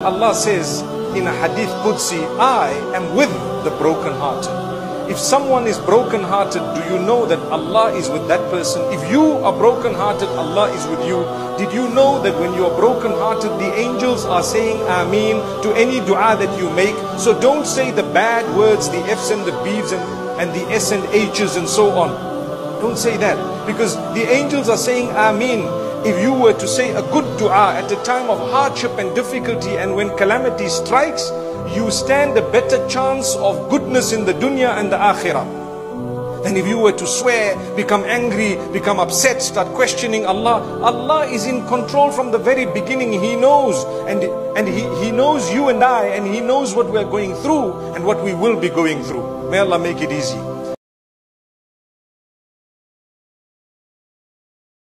Allah says in a hadith Qudsi, I am with the broken-hearted. If someone is broken-hearted, do you know that Allah is with that person? If you are broken-hearted, Allah is with you. Did you know that when you are broken-hearted, the angels are saying Ameen to any dua that you make? So don't say the bad words, the F's and the B's and, and the S and H's and so on. Don't say that because the angels are saying Ameen if you were to say a good dua at a time of hardship and difficulty and when calamity strikes, you stand a better chance of goodness in the dunya and the akhirah. Than if you were to swear, become angry, become upset, start questioning Allah. Allah is in control from the very beginning. He knows and, and he, he knows you and I and He knows what we're going through and what we will be going through. May Allah make it easy.